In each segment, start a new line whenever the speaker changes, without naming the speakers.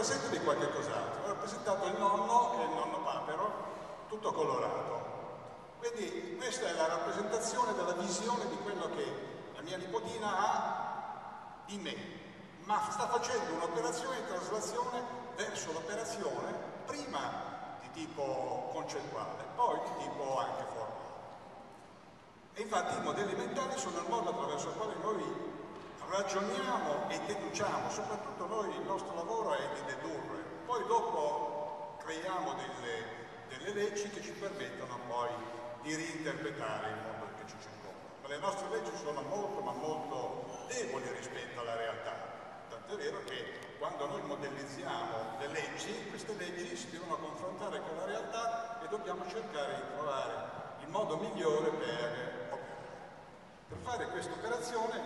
rappresenta di qualche cos'altro, è rappresentato il nonno e il nonno papero, tutto colorato. Quindi questa è la rappresentazione della visione di quello che la mia nipotina ha di me, ma sta facendo un'operazione di traslazione verso l'operazione prima di tipo concettuale, poi di tipo anche formale. E infatti i modelli mentali sono il modo attraverso il quale noi ragioniamo e deduciamo, soprattutto noi il nostro lavoro è di dedurre, poi dopo creiamo delle, delle leggi che ci permettono poi di reinterpretare il mondo che ci circonda. Le nostre leggi sono molto ma molto deboli rispetto alla realtà, tant'è vero che quando noi modellizziamo le leggi, queste leggi si devono confrontare con la realtà e dobbiamo cercare di trovare il modo migliore per operare. Per fare questa operazione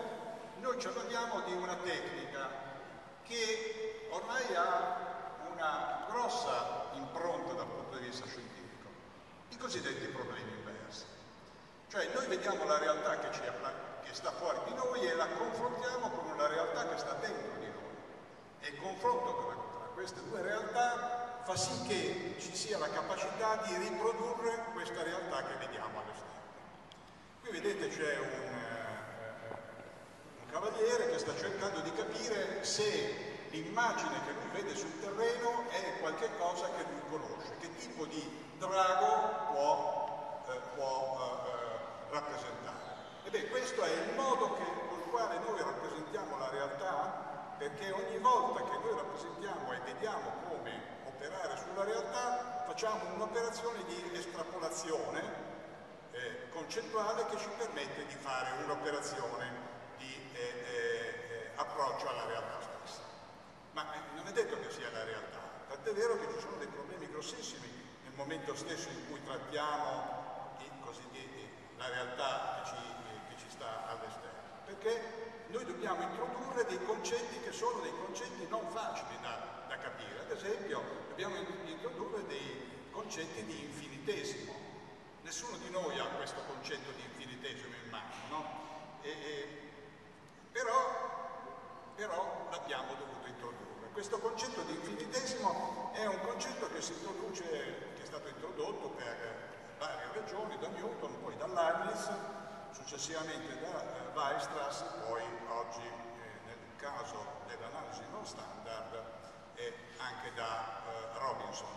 noi ci avvaliamo di una tecnica che ormai ha una grossa impronta dal punto di vista scientifico, i cosiddetti problemi inversi. Cioè noi vediamo la realtà che, che sta fuori di noi e la confrontiamo con una realtà che sta dentro di noi. E il confronto tra queste due realtà fa sì che ci sia la capacità di riprodurre questa realtà che vediamo all'esterno. Qui vedete c'è un cavaliere che sta cercando di capire se l'immagine che lui vede sul terreno è qualcosa che lui conosce, che tipo di drago può, eh, può eh, eh rappresentare. Ebbene, questo è il modo che, con il quale noi rappresentiamo la realtà, perché ogni volta che noi rappresentiamo e vediamo come operare sulla realtà, facciamo un'operazione di estrapolazione eh, concettuale che ci permette di fare un'operazione di eh, eh, approccio alla realtà stessa. Ma eh, non è detto che sia la realtà, tant'è vero che ci sono dei problemi grossissimi nel momento stesso in cui trattiamo i, così, la realtà che ci, che ci sta all'esterno, perché noi dobbiamo introdurre dei concetti che sono dei concetti non facili da, da capire, ad esempio dobbiamo introdurre dei concetti di infinitesimo. Nessuno di noi ha questo concetto di infinitesimo in mano, no? E, e, però, però l'abbiamo dovuto introdurre. Questo concetto di infinitesimo è un concetto che si introduce, che è stato introdotto per varie ragioni, da Newton, poi da Leibniz, successivamente da eh, Weierstrass, poi oggi eh, nel caso dell'analisi non standard e anche da eh, Robinson.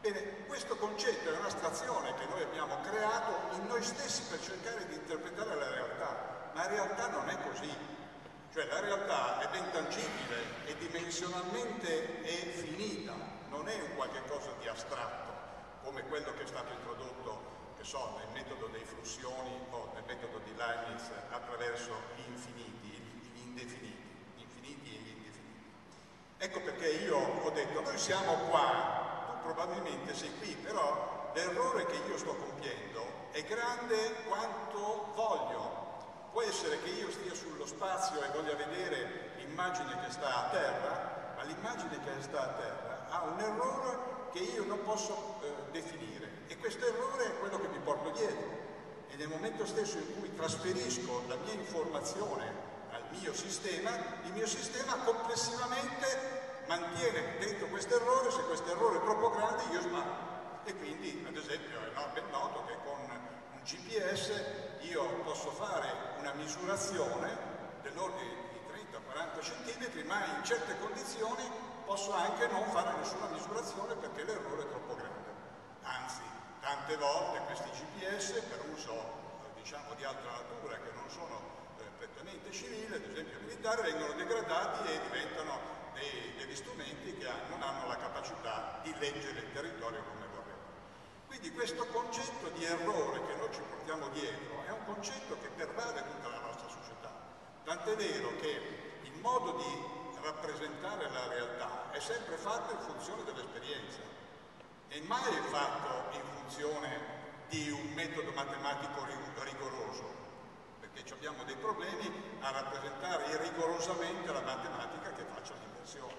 Bene, questo concetto è un'astrazione che noi abbiamo creato in noi stessi per cercare di interpretare la realtà, ma in realtà non è così. Cioè la realtà è ben tangibile, è dimensionalmente è finita, non è un qualche cosa di astratto, come quello che è stato introdotto, so, nel metodo dei flussioni o nel metodo di Leibniz attraverso gli infiniti, gli indefiniti, gli infiniti e gli indefiniti. Ecco perché io ho detto, noi siamo qua, tu probabilmente sei qui, però l'errore che io sto compiendo è grande quanto voglio Può essere che io stia sullo spazio e voglia vedere l'immagine che sta a terra, ma l'immagine che sta a terra ha un errore che io non posso eh, definire. E questo errore è quello che mi porto dietro. E nel momento stesso in cui trasferisco la mia informazione al mio sistema, il mio sistema complessivamente mantiene dentro questo errore, se questo errore è troppo grande io sbaglio. E quindi, ad esempio, è ben noto che con un GPS io posso fare una misurazione dell'ordine di 30-40 cm, ma in certe condizioni posso anche non fare nessuna misurazione perché l'errore è troppo grande. Anzi, tante volte questi GPS per uso eh, diciamo, di altra natura che non sono eh, prettamente civili, ad esempio militari, vengono degradati e diventano dei, degli strumenti che non hanno la capacità di leggere il territorio come quindi questo concetto di errore che noi ci portiamo dietro è un concetto che pervade tutta la nostra società. Tant'è vero che il modo di rappresentare la realtà è sempre fatto in funzione dell'esperienza e mai fatto funzione di un metodo matematico rigoroso, perché abbiamo dei problemi a rappresentare rigorosamente la matematica che faccia l'inversione.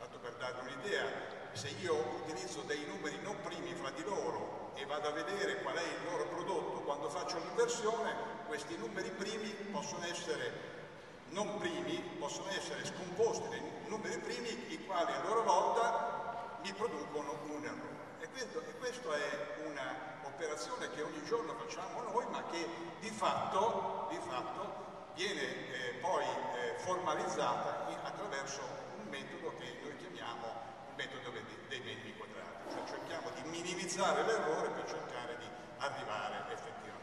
Tanto per darvi un'idea, se io utilizzo dei numeri non primi fra di loro e vado a vedere qual è il loro prodotto quando faccio l'inversione, questi numeri primi possono essere non primi, possono essere scomposti dai numeri primi, i quali a loro volta producono un errore. E, questo, e questa è un'operazione che ogni giorno facciamo noi, ma che di fatto, di fatto viene eh, poi eh, formalizzata in, attraverso un metodo che noi chiamiamo il metodo dei, dei menti quadrati, cioè cerchiamo di minimizzare l'errore per cercare di arrivare effettivamente